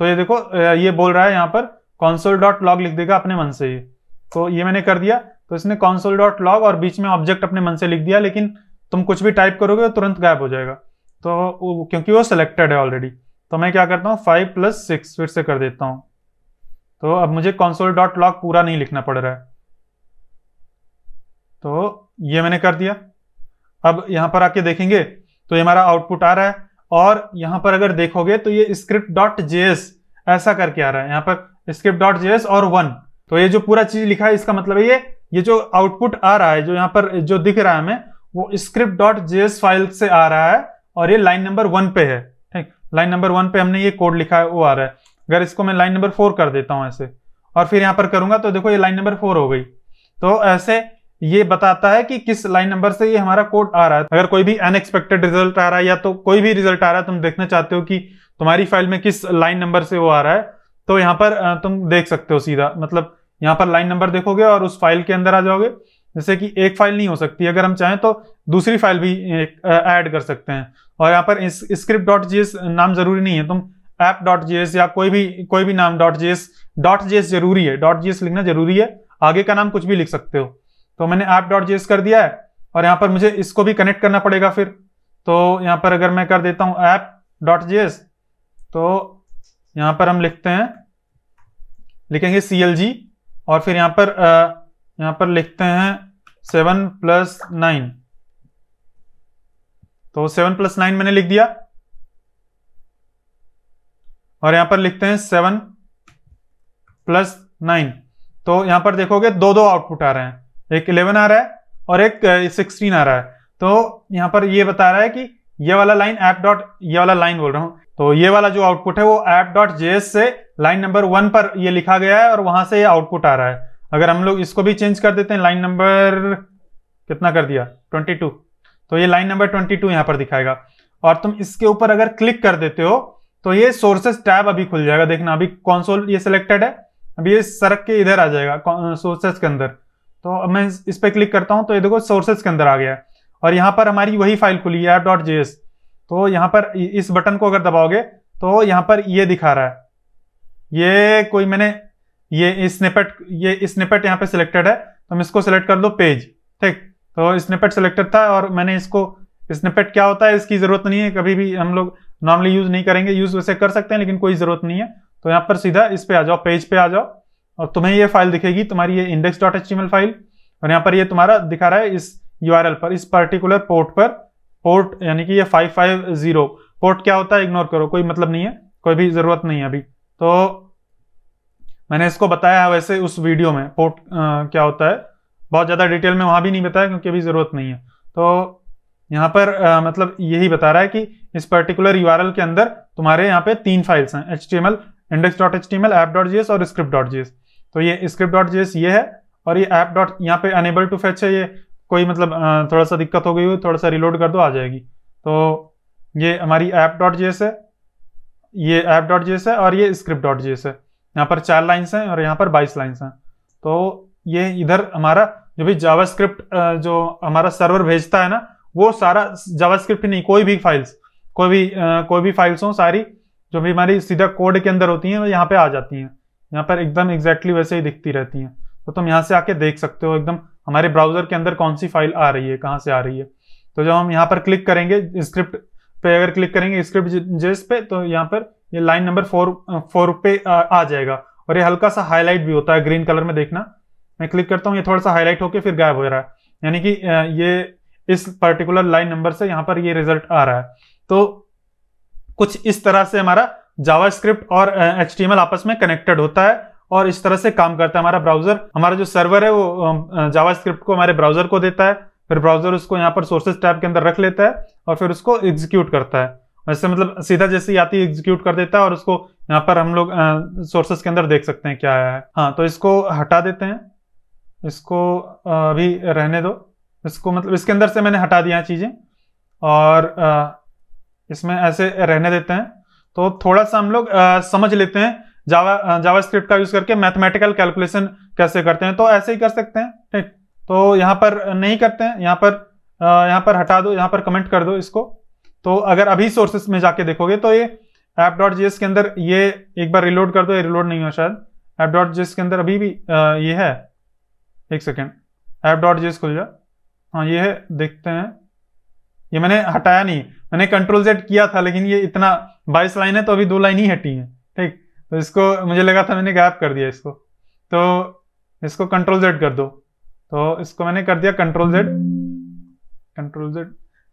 A: तो ये देखो ये बोल रहा है यहाँ पर कॉन्सोल डॉट लॉग लिख देगा अपने मन से ही तो ये मैंने कर दिया तो इसने कॉन्सोल डॉट लॉग और बीच में ऑब्जेक्ट अपने मन से लिख दिया, लेकिन तुम कुछ भी टाइप करोगे तुरंत गायब हो जाएगा। तो क्योंकि वो सिलेक्टेड है ऑलरेडी तो मैं क्या करता हूँ फाइव प्लस सिक्स फिर से कर देता हूँ। तो अब मुझे कॉन्सोल डॉट लॉग पूरा नहीं लिखना पड़ रहा है। तो ये मैंने कर दिया। अब यहाँ पर आके देखेंगे तो ये हमारा आउटपुट आ रहा है। और यहाँ पर अगर देखोगे तो ये स्क्रिप्ट डॉट जेएस ऐसा करके आ रहा है। यहाँ पर स्क्रिप्ट डॉट जेएस और वन तो ये जो पूरा चीज़ लिखा है, इसका मतलब है ये ये जो आउटपुट आ रहा है, जो यहाँ पर जो दिख रहा है हमें, वो स्क्रिप्ट डॉट जेएस फ़ाइल से आ रहा है और ये लाइन नंबर वन पे है, ठीक? लाइन नंबर वन पे हमने ये कोड लिखा है, वो आ रहा है। अगर इसको मैं लाइन नंबर फोर कर देता हूँ ऐसे, और फिर यहाँ पर करूँगा तो देखो ये लाइन नंबर फोर हो गई। तो ऐसे ये बताता है कि किस लाइन नंबर से ये हमारा कोड आ रहा है। अगर कोई भी अनएक्सपेक्टेड रिज़ल्ट आ रहा है या तो कोई भी रिज़ल्ट आ रहा है, तुम देखना चाहते हो कि तुम्हारी फ़ाइल में किस लाइन नंबर से वो आ रहा है तो यहाँ पर तुम देख सकते हो सीधा। मतलब यहाँ पर लाइन नंबर देखोगे और उस फ़ाइल के अंदर आ जाओगे। जैसे कि एक फ़ाइल नहीं हो सकती। अगर हम चाहें तो दूसरी फ़ाइल भी ऐड कर सकते हैं। और यहाँ पर स्क्रिप्ट डॉट जीएस नाम ज़रूरी नहीं है। तुम ऐप डॉट जीएस या कोई भी कोई भी नाम डॉट जीएस डॉट जीएस ज़रूरी है। डॉट जीएस लिखना ज़रूरी है। आगे का नाम कुछ भी लिख सकते हो। तो मैंने ऐप डॉट जीएस कर दिया है और यहाँ पर मुझे इसको भी कनेक्ट करना पड़ेगा फिर। तो यहाँ पर अगर मैं कर देता हूँ ऐप डॉट जीएस तो यहाँ पर हम लिखते हैं, लिखेंगे सी एल जी और फिर यहाँ पर यहाँ पर लिखते हैं सेवन प्लस नाइन तो सेवन प्लस नाइन मैंने लिख दिया। और यहाँ पर लिखते हैं सेवन प्लस नाइन तो यहाँ पर देखोगे दो दो आउटपुट आ रहे हैं। एक इलेवन आ रहा है और एक सिक्सटीन आ रहा है। तो यहाँ पर ये बता रहा है कि ये वाला लाइन ऐप डॉट ये वाला लाइन बोल रहा हूँ। तो ये वाला जो आउटपुट है वो ऐप डॉट जेएस से लाइन नंबर वन पर ये लिखा गया है और वहाँ से ये आउटपुट आ रहा है। अगर हम लोग इसको भी चेंज कर देते हैं लाइन नंबर कितना कर दिया? 22 तो ये लाइन नंबर 22 यहाँ पर दिखाएगा। और तुम इसके ऊपर अगर क्लिक कर देते हो तो ये सोर्सेस टैब अभी खुल जाएगा। देखना, अभी कॉन्सोल ये सिलेक्टेड है। अभी ये सरक के इधर आ जाएगा सोर्सेस के अंदर। तो अब मैं इस पर क्लिक करता हूँ तो ये देखो सोर्सेस के अंदर आ गया और यहाँ पर हमारी वही फ़ाइल खुली है डॉट जेएस तो यहाँ पर इस बटन को अगर दबाओगे तो यहाँ पर ये दिखा रहा है। ये कोई मैंने, ये स्निपेट ये स्निपेट यहाँ पे सिलेक्टेड है तो हम इसको सिलेक्ट कर दो पेज ठीक? तो स्निपेट सिलेक्टेड था और मैंने इसको स्निपेट क्या होता है, इसकी ज़रूरत नहीं है, कभी भी हम लोग नॉर्मली यूज़ नहीं करेंगे यूज़ वैसे कर सकते हैं, लेकिन कोई ज़रूरत नहीं है। तो यहाँ पर सीधा इस पे आ जाओ पेज पे आ जाओ। और तुम्हें ये फ़ाइल दिखेगी तुम्हारी ये इंडेक्स डॉट एच फ़ाइल और यहाँ पर ये तुम्हारा दिखा रहा है इस यूआरएल पर इस पर्टिकुलर पोर्ट पर पोर्ट यानी कि ये फाइव फाइव ज़ीरो पोर्ट क्या होता है इग्नोर करो कोई मतलब नहीं है कोई भी ज़रूरत नहीं है अभी। तो मैंने इसको बताया वैसे उस वीडियो में पोर्ट आ, क्या होता है बहुत ज़्यादा डिटेल में वहाँ भी नहीं बताया क्योंकि अभी ज़रूरत नहीं है। तो यहाँ पर आ, मतलब यही बता रहा है कि इस पर्टिकुलर यूआरएल के अंदर तुम्हारे यहाँ पे तीन फाइल्स हैं H T M L index dot H T M L dot G S और स्क्रिप्ट डॉट जी एस तो ये स्क्रिप्ट डॉट जी एस ये है और ये ऐप डॉट यहाँ पे अनेबल टू फैच है ये। कोई मतलब थोड़ा सा दिक्कत हो गई हो थोड़ा सा रिलोड कर दो, आ जाएगी। तो ये हमारी ऐप डॉट जी एस है, ये ऐप डॉट जी एस है और ये स्क्रिप्ट डॉट जी एस है। यहाँ पर चार लाइन्स हैं और यहाँ पर बाईस लाइन्स हैं। तो ये इधर हमारा जो भी जावास्क्रिप्ट जो हमारा सर्वर भेजता है ना, वो सारा जावास्क्रिप्ट नहीं, कोई भी फाइल्स कोई भी कोई भी फाइल्स हो, सारी जो भी हमारी सीधा कोड के अंदर होती हैं, वो यहाँ पे आ जाती हैं। यहाँ पर एकदम एग्जैक्टली वैसे ही दिखती रहती हैं। तो तुम यहाँ से आके देख सकते हो एकदम हमारे ब्राउज़र के अंदर कौन सी फ़ाइल आ रही है कहाँ से आ रही है। तो जब हम यहाँ पर क्लिक करेंगे स्क्रिप्ट पे अगर क्लिक करेंगे स्क्रिप्ट जेस पे तो यहाँ पर ये लाइन नंबर फोर फोर पे आ, आ जाएगा। और ये हल्का सा हाईलाइट भी होता है ग्रीन कलर में देखना। मैं क्लिक करता हूँ ये थोड़ा सा हाईलाइट होकर फिर गायब हो रहा है। यानी कि ये इस पर्टिकुलर लाइन नंबर से यहाँ पर ये रिज़ल्ट आ रहा है। तो कुछ इस तरह से हमारा जावा और एचटीएमएल आपस में कनेक्टेड होता है और इस तरह से काम करता है हमारा ब्राउज़र हमारा जो सर्वर है वो जावा को हमारे ब्राउज़र को देता है, फिर ब्राउज़र उसको यहाँ पर सोर्सेज टैब के अंदर रख लेता है और फिर उसको एग्जीक्यूट करता है। वैसे मतलब सीधा जैसे ही आती एग्जीक्यूट कर देता है और उसको यहाँ पर हम लोग सोर्सेस के अंदर देख सकते हैं क्या आया है। हाँ तो इसको हटा देते हैं। इसको अभी रहने दो। इसको मतलब इसके अंदर से मैंने हटा दिया चीज़ें और इसमें ऐसे रहने देते हैं। तो थोड़ा सा हम लोग समझ लेते हैं जावा जावा स्क्रिप्ट का यूज़ करके मैथमेटिकल कैलकुलेशन कैसे करते हैं। तो ऐसे ही कर सकते हैं ठीक? तो यहाँ पर नहीं करते हैं यहाँ पर यहाँ पर हटा दो यहाँ पर कमेंट कर दो इसको। तो अगर अभी सोर्सेस में जाके देखोगे तो ये ऐप डॉट जीएस के अंदर ये एक बार रिलोड कर दो ये रिलोड नहीं हुआ शायद। ऐप डॉट जीएस के अंदर अभी भी आ, ये है। एक सेकेंड ऐप डॉट जीएस खुल जा। हाँ ये है देखते हैं। ये मैंने हटाया नहीं। मैंने कंट्रोल जेड किया था, लेकिन ये इतना बाईस लाइन है तो अभी दो लाइन ही हटी है, ठीक? तो इसको मुझे लगा था मैंने गैप कर दिया इसको। तो इसको कंट्रोल जेड कर दो। तो इसको मैंने कर दिया कंट्रोल जेड कंट्रोल जेड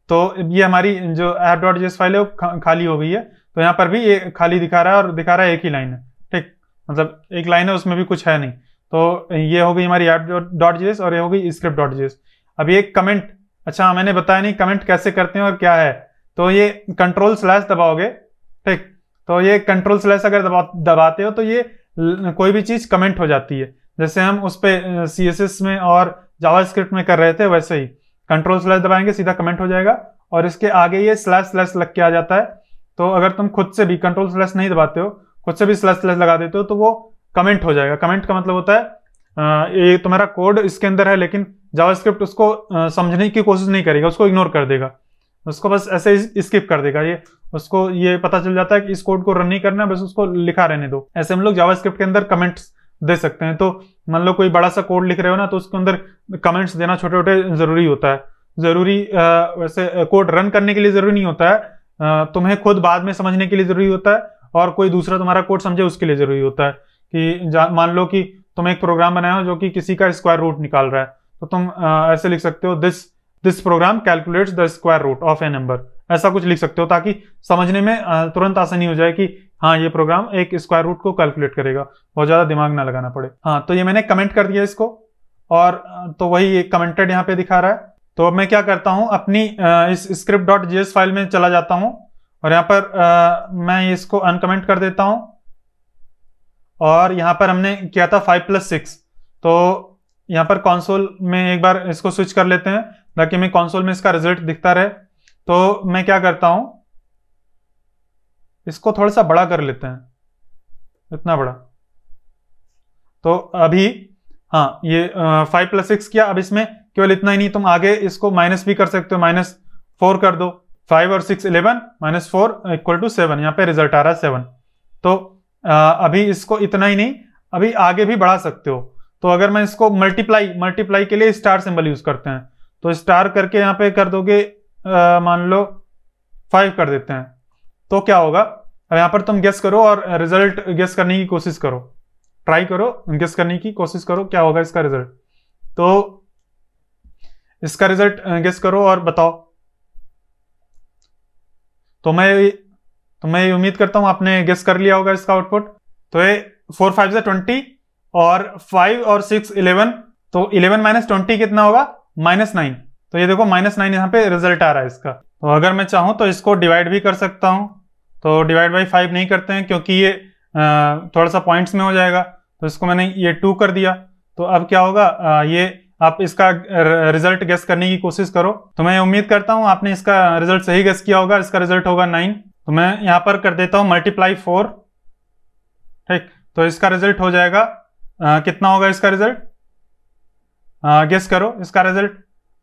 A: तो ये हमारी जो ऐप डॉट जेस फ़ाइल है, वो खाली हो गई है। तो यहाँ पर भी ये खाली दिखा रहा है और दिखा रहा है एक ही लाइन है, ठीक? मतलब एक लाइन है, उसमें भी कुछ है नहीं। तो ये हो गई हमारी ऐप डॉट जेस और ये हो गई स्क्रिप्ट डॉट जेस अब ये कमेंट अच्छा मैंने बताया नहीं कमेंट कैसे करते हैं और क्या है। तो ये कंट्रोल स्लैश दबाओगे, ठीक? तो ये कंट्रोल स्लैश अगर दबा, दबाते हो तो ये कोई भी चीज़ कमेंट हो जाती है। जैसे हम उस पर सी में और जावा में कर रहे थे, वैसे ही। कंट्रोल स्लैश दबाएँगे, सीधा कमेंट हो जाएगा और इसके आगे ये स्लैश स्लैश लग के आ जाता है। तो अगर तुम खुद से भी कंट्रोल स्लैश नहीं दबाते हो, खुद से भी स्लैश स्लैश लगा देते हो तो वो कमेंट हो जाएगा। कमेंट का मतलब होता है ये तुम्हारा कोड इसके अंदर है, लेकिन जावास्क्रिप्ट उसको समझने की कोशिश नहीं करेगा, उसको इग्नोर कर देगा। उसको बस ऐसे स्किप कर देगा ये। उसको ये पता चल जाता है कि इस कोड को रन नहीं करना है, बस उसको लिखा रहने दो। ऐसे हम लोग जावास्क्रिप्ट के अंदर कमेंट्स दे सकते हैं। तो मान लो कोई बड़ा सा कोड लिख रहे हो ना तो उसके अंदर कमेंट्स देना छोटे छोटे ज़रूरी होता है। ज़रूरी वैसे कोड रन करने के लिए ज़रूरी नहीं होता है। तुम्हें खुद बाद में समझने के लिए ज़रूरी होता है और कोई दूसरा तुम्हारा कोड समझे, उसके लिए ज़रूरी होता है। कि मान लो कि तुम एक प्रोग्राम बनाए हो जो कि किसी का स्क्वायर रूट निकाल रहा है। तो तुम ऐसे लिख सकते हो this this program calculates the square root of a number ऐसा कुछ लिख सकते हो ताकि समझने में तुरंत आसानी हो जाए कि हाँ ये प्रोग्राम एक स्क्वायर रूट को कैलकुलेट करेगा। बहुत ज़्यादा दिमाग ना लगाना पड़े। हाँ तो ये मैंने कमेंट कर दिया इसको। और तो वही ये कमेंटेड यहाँ पे दिखा रहा है। तो अब मैं क्या करता हूँ, अपनी इस स्क्रिप्ट डॉट जीएस फ़ाइल में चला जाता हूँ। और यहाँ पर मैं इसको अनकमेंट कर देता हूँ। और यहाँ पर हमने किया था फाइव प्लस सिक्स तो यहाँ पर कॉन्सोल में एक बार इसको स्विच कर लेते हैं। ताकि हमें कंसोल में इसका रिज़ल्ट दिखता रहे तो मैं क्या करता हूँ? इसको थोड़ा सा बड़ा कर लेते हैं। इतना बड़ा। तो अभी हाँ ये फाइव प्लस सिक्स किया अब इसमें केवल इतना ही नहीं तुम आगे इसको माइनस भी कर सकते हो माइनस फोर कर दो। फाइव और six eleven minus four equal to seven यहाँ पे रिज़ल्ट आ रहा है सेवन तो आ, अभी इसको इतना ही नहीं अभी आगे भी बढ़ा सकते हो। तो अगर मैं इसको मल्टीप्लाई मल्टीप्लाई के लिए स्टार सिंबल यूज़ करते हैं तो स्टार करके यहाँ पे कर दोगे मान लो फाइव कर देते हैं। तो क्या होगा? अब यहाँ पर तुम गेस करो और रिज़ल्ट गेस करने की कोशिश करो। ट्राई करो गेस करने की कोशिश करो, क्या होगा इसका रिज़ल्ट तो इसका रिज़ल्ट गेस करो और बताओ। तो मैं तो मैं उम्मीद करता हूँ आपने गेस कर लिया होगा इसका आउटपुट तो ये फोर फाइव से ट्वेंटी और फाइव और सिक्स इलेवन तो इलेवन माइनस ट्वेंटी कितना होगा? Minus nine. तो ये देखो माइनस नाइन यहाँ पे रिज़ल्ट आ रहा है इसका। तो अगर मैं चाहूँ तो इसको डिवाइड भी कर सकता हूँ। तो डिवाइड बाई फाइव नहीं करते हैं क्योंकि ये थोड़ा सा पॉइंट्स में हो जाएगा। तो इसको मैंने ये टू कर दिया। तो अब क्या होगा ये आप इसका रिज़ल्ट गेस करने की कोशिश करो। तो मैं उम्मीद करता हूँ आपने इसका रिज़ल्ट सही गेस किया होगा इसका रिज़ल्ट होगा नाइन। तो मैं यहाँ पर कर देता हूँ मल्टीप्लाई फोर। ठीक तो इसका रिज़ल्ट हो जाएगा आ, कितना होगा इसका रिज़ल्ट? गेस करो इसका रिज़ल्ट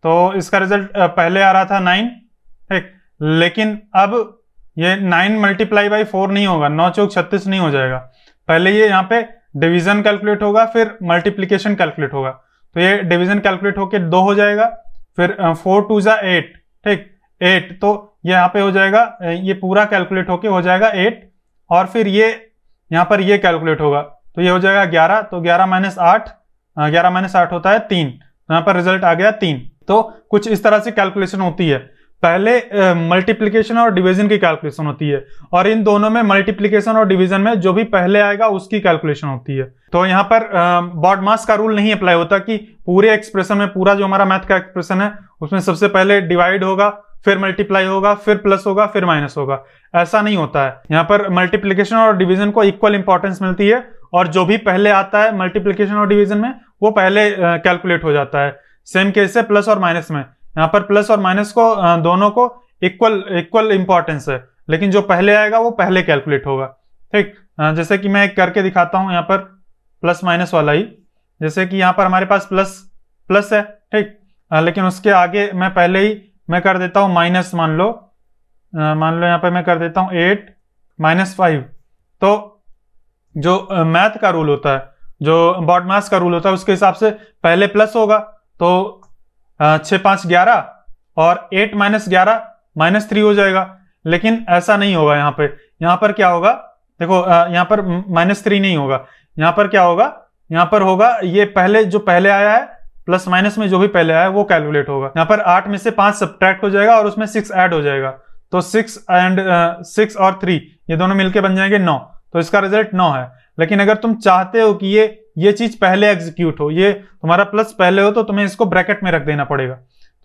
A: तो इसका रिज़ल्ट पहले आ रहा था नाइन ठीक? लेकिन अब ये नाइन मल्टीप्लाई बाई फोर नहीं होगा, नौ चौक छत्तीस नहीं हो जाएगा। पहले ये यहाँ पे डिवीज़न कैलकुलेट होगा, फिर मल्टीप्लीकेशन कैलकुलेट होगा। तो ये डिवीज़न कैलकुलेट होके दो हो जाएगा, फिर फोर टू जा एट ठीक? एट तो ये यहाँ पे हो जाएगा ये पूरा कैलकुलेट होके हो जाएगा एट और फिर ये यहाँ पर ये कैलकुलेट होगा। तो ये हो जाएगा ग्यारह तो ग्यारह माइनस आठ ग्यारह माइनस आठ होता है तीन। तो यहाँ पर रिज़ल्ट आ गया तीन। तो कुछ इस तरह से कैलकुलेशन होती है। पहले मल्टीप्लीकेशन और डिवीज़न की कैलकुलेशन होती है। और इन दोनों में मल्टीप्लीकेशन और डिवीज़न में जो भी पहले आएगा, उसकी कैलकुलेशन होती है। तो यहाँ पर बॉड मास का रूल नहीं अप्लाई होता कि पूरे एक्सप्रेशन में पूरा जो हमारा मैथ का एक्सप्रेशन है, उसमें सबसे पहले डिवाइड होगा, फिर मल्टीप्लाई होगा, फिर प्लस होगा, फिर माइनस होगा। ऐसा नहीं होता है। यहाँ पर मल्टीप्लीकेशन और डिवीज़न को इक्वल इंपॉर्टेंस मिलती है। और जो भी पहले आता है मल्टीप्लीकेशन और डिवीज़न में वो पहले कैलकुलेट हो जाता है। सेम केस है प्लस और माइनस में। यहाँ पर प्लस और माइनस को दोनों को इक्वल इक्वल इंपॉर्टेंस है। लेकिन जो पहले आएगा, वो पहले कैलकुलेट होगा। ठीक? जैसे कि मैं करके दिखाता हूँ, यहाँ पर प्लस माइनस वाला ही। जैसे कि यहाँ पर हमारे पास प्लस प्लस है। ठीक? लेकिन उसके आगे मैं पहले ही, मैं कर देता हूँ माइनस मान लो। मान लो यहाँ पर मैं कर देता हूँ एट माइनस फाइव तो जो मैथ का रूल होता है जो बॉड मास का रूल होता है, उसके हिसाब से पहले प्लस होगा तो छः पाँच ग्यारह और एट माइनस ग्यारह माइनस थ्री हो जाएगा। लेकिन ऐसा नहीं होगा यहाँ पे। यहाँ पर क्या होगा? देखो यहाँ पर माइनस थ्री नहीं होगा। यहाँ पर क्या होगा? यहाँ पर होगा, ये पहले, जो पहले आया है प्लस माइनस में जो भी पहले आया है, वो कैलकुलेट होगा। यहाँ पर आठ में से पाँच सब्ट्रैक्ट हो जाएगा और उसमें सिक्स ऐड हो जाएगा। तो सिक्स एंड सिक्स और थ्री ये दोनों मिलके बन जाएँगे नौ। तो इसका रिज़ल्ट नौ है। लेकिन अगर तुम चाहते हो कि ये ये चीज़ पहले एग्जीक्यूट हो, ये तुम्हारा प्लस पहले हो तो तुम्हें इसको ब्रैकेट में रख देना पड़ेगा।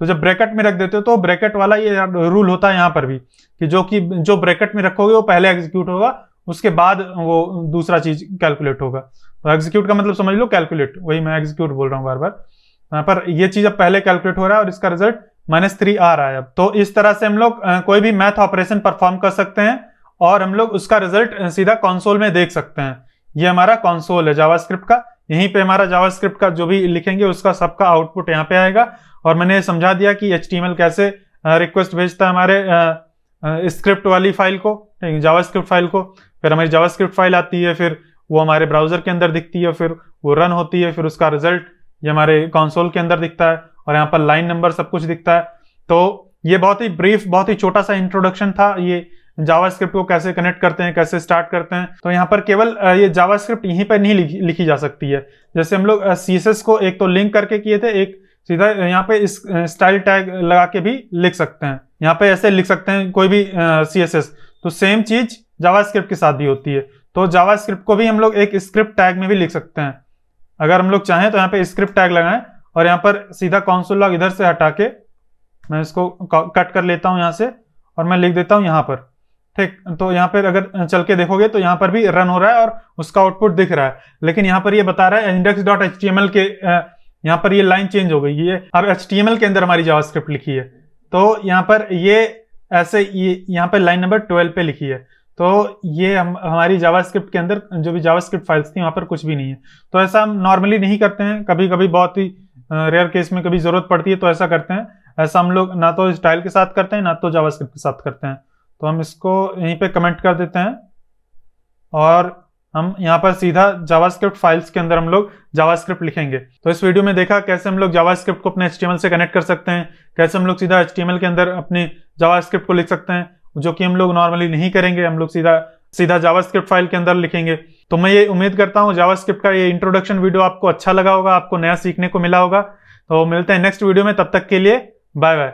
A: तो जब ब्रैकेट में रख देते हो तो ब्रैकेट वाला ये रूल होता है यहाँ पर भी, कि जो कि, जो ब्रैकेट में रखोगे, वो पहले एग्जीक्यूट होगा, उसके बाद वो दूसरा चीज़ कैलकुलेट होगा। तो एग्जीक्यूट का मतलब समझ लो कैलकुलेट वही मैं एग्जीक्यूट बोल रहा हूँ बार बार यहाँ पर ये चीज़ अब पहले कैलकुलेट हो रहा है और इसका रिज़ल्ट माइनस थ्री आ रहा है अब। तो इस तरह से हम लोग कोई भी मैथ ऑपरेशन परफॉर्म कर सकते हैं और हम लोग उसका रिज़ल्ट सीधा कॉन्सोल में देख सकते हैं। ये हमारा कॉन्सोल है जावास्क्रिप्ट का। यहीं पे हमारा जावास्क्रिप्ट का जो भी लिखेंगे, उसका सबका आउटपुट यहाँ पे आएगा। और मैंने समझा दिया कि एचटीएमएल कैसे रिक्वेस्ट भेजता है हमारे स्क्रिप्ट वाली फ़ाइल को जावास्क्रिप्ट फ़ाइल को। फिर हमारी जावास्क्रिप्ट फ़ाइल आती है, फिर वो हमारे ब्राउज़र के अंदर दिखती है, फिर वो रन होती है, फिर उसका रिज़ल्ट ये हमारे कंसोल के अंदर दिखता है। और यहाँ पर लाइन नंबर सब कुछ दिखता है। तो ये बहुत ही ब्रीफ बहुत ही छोटा सा इंट्रोडक्शन था ये। जावास्क्रिप्ट को कैसे कनेक्ट करते हैं कैसे स्टार्ट करते हैं तो यहाँ पर केवल ये जावास्क्रिप्ट यहीं पर नहीं लिखी, लिखी जा सकती है। जैसे हम लोग सीएसएस को एक तो लिंक करके किए थे एक सीधा यहाँ पे इस स्टाइल टैग लगा के भी लिख सकते हैं। यहाँ पे ऐसे लिख सकते हैं कोई भी सी एस एस तो सेम चीज़ जावास्क्रिप्ट के साथ भी होती है। तो जावास्क्रिप्ट को भी हम लोग एक स्क्रिप्ट टैग में भी लिख सकते हैं। अगर हम लोग चाहें तो यहाँ पे स्क्रिप्ट टैग लगाएँ और यहाँ पर सीधा कॉन्सोल लॉग इधर से हटा के मैं इसको कट कर लेता हूँ यहाँ से और मैं लिख देता हूँ यहाँ पर। ठीक तो यहाँ पर अगर चल के देखोगे तो यहाँ पर भी रन हो रहा है और उसका आउटपुट दिख रहा है। लेकिन यहाँ पर ये बता रहा है इंडेक्स डॉट एच के यहाँ पर ये लाइन चेंज हो गई। है अब एच के अंदर हमारी जावास्क्रिप्ट लिखी है। तो यहाँ पर ये ऐसे, ये यहाँ पर लाइन नंबर ट्वेल्व पे लिखी है। तो ये हम, हमारी जावास्क्रिप्ट के अंदर, जो भी जावास्क्रिप्ट फाइल्स थी, वहाँ पर कुछ भी नहीं है। तो ऐसा हम नॉर्मली नहीं करते हैं। कभी कभी बहुत ही रेयर केस में कभी ज़रूरत पड़ती है तो ऐसा करते हैं। ऐसा हम लोग ना तो स्टाइल के साथ करते हैं, ना तो जावास्क्रिप्ट के साथ करते हैं। तो हम इसको यहीं पे कमेंट कर देते हैं। और हम यहाँ पर सीधा जावास्क्रिप्ट फाइल्स के अंदर हम लोग जावास्क्रिप्ट लिखेंगे। तो इस वीडियो में देखा कैसे हम लोग जावास्क्रिप्ट को अपने एच से कनेक्ट कर सकते हैं, कैसे हम लोग सीधा एच के अंदर अपने जावास्क्रिप्ट को लिख सकते हैं, जो कि हम लोग नॉर्मली नहीं करेंगे, हम लोग सीधा सीधा जावास्क्रिप्ट फ़ाइल के अंदर लिखेंगे। तो मैं ये उम्मीद करता हूँ जावास्क्रिप्ट का ये इंट्रोडक्शन वीडियो आपको अच्छा लगा होगा, आपको नया सीखने को मिला होगा। तो मिलते हैं नेक्स्ट वीडियो में, तब तक के लिए बाय बाय